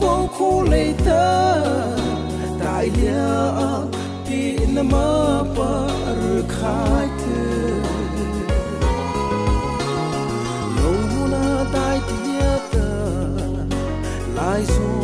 mong khu lệ ta đại lia ti na ma pa khai tu lâu na dai ti ta lai su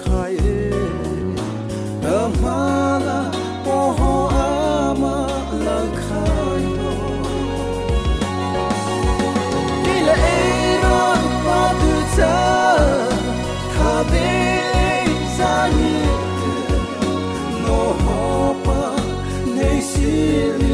really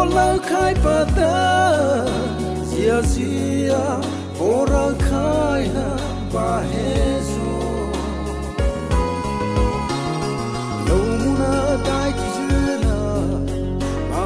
hồ lâu khai bà ta Zia zia vô ra khai ha bà hê zo Lâu mu na ki dư na Bà